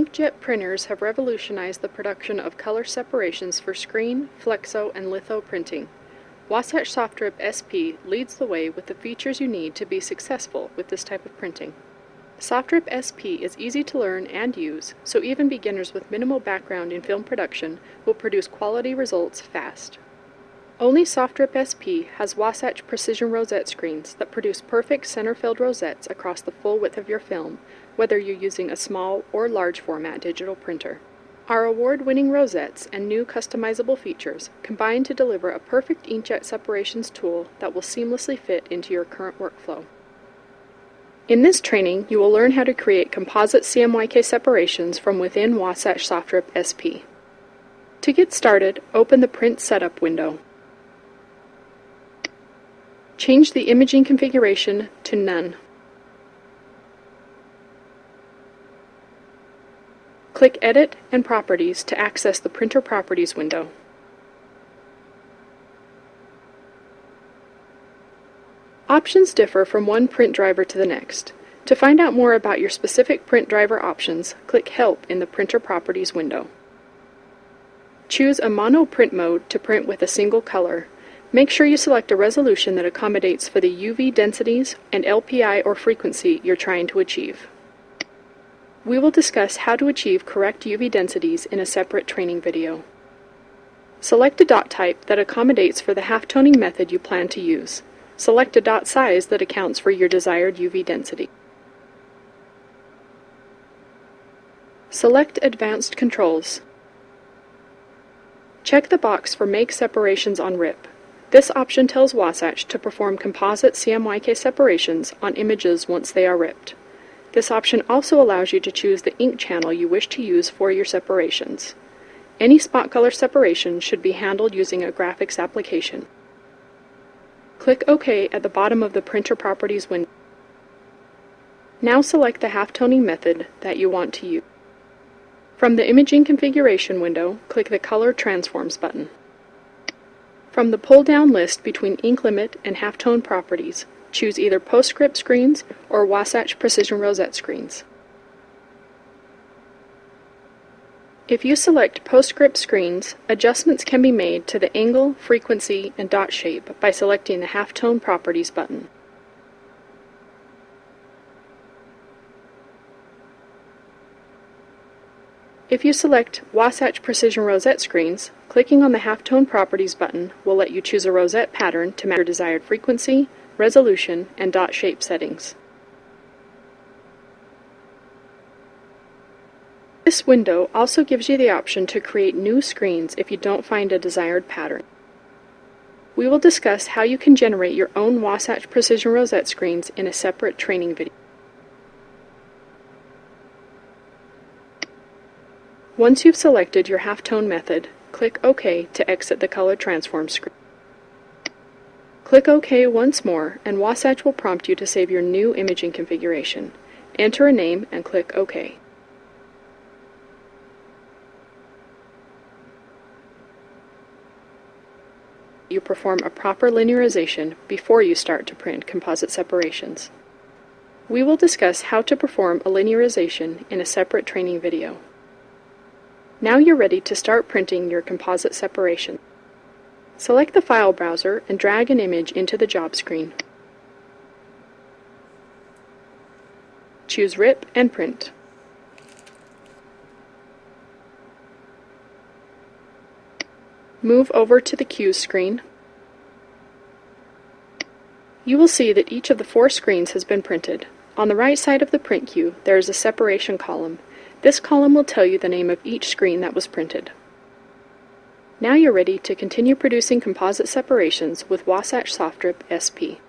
Inkjet printers have revolutionized the production of color separations for screen, flexo, and litho printing. Wasatch SoftRIP SP leads the way with the features you need to be successful with this type of printing. SoftRIP SP is easy to learn and use, so even beginners with minimal background in film production will produce quality results fast. Only SoftRIP SP has Wasatch Precision Rosette screens that produce perfect center-filled rosettes across the full width of your film, whether you're using a small or large format digital printer. Our award-winning rosettes and new customizable features combine to deliver a perfect inkjet separations tool that will seamlessly fit into your current workflow. In this training, you will learn how to create composite CMYK separations from within Wasatch SoftRip SP. To get started, open the Print Setup window. Change the imaging configuration to None. Click Edit and Properties to access the Printer Properties window. Options differ from one print driver to the next. To find out more about your specific print driver options, click Help in the Printer Properties window. Choose a mono print mode to print with a single color Make sure you select a resolution that accommodates for the UV densities and LPI or frequency you're trying to achieve. We will discuss how to achieve correct UV densities in a separate training video. Select a dot type that accommodates for the halftoning method you plan to use. Select a dot size that accounts for your desired UV density. Select Advanced Controls. Check the box for Make Separations on RIP. This option tells Wasatch to perform composite CMYK separations on images once they are ripped. This option also allows you to choose the ink channel you wish to use for your separations. Any spot color separation should be handled using a graphics application. Click OK at the bottom of the Printer Properties window. Now select the halftoning method that you want to use. From the Imaging Configuration window, click the Color Transforms button. From the pull-down list between ink limit and halftone properties, choose either PostScript screens or Wasatch Precision Rosette screens. If you select PostScript screens, adjustments can be made to the angle, frequency, and dot shape by selecting the Halftone Properties button. If you select Wasatch Precision Rosette screens, clicking on the Halftone Properties button will let you choose a rosette pattern to match your desired frequency, resolution, and dot shape settings. This window also gives you the option to create new screens if you don't find a desired pattern. We will discuss how you can generate your own Wasatch Precision Rosette screens in a separate training video. Once you've selected your halftone method, click OK to exit the color transform screen. Click OK once more and Wasatch will prompt you to save your new imaging configuration. Enter a name and click OK. You perform a proper linearization before you start to print composite separations. We will discuss how to perform a linearization in a separate training video. Now you're ready to start printing your composite separation. Select the file browser and drag an image into the job screen. Choose RIP and Print. Move over to the Queues screen. You will see that each of the four screens has been printed. On the right side of the print queue, there is a separation column this column will tell you the name of each screen that was printed. Now you're ready to continue producing composite separations with Wasatch SoftRIP SP.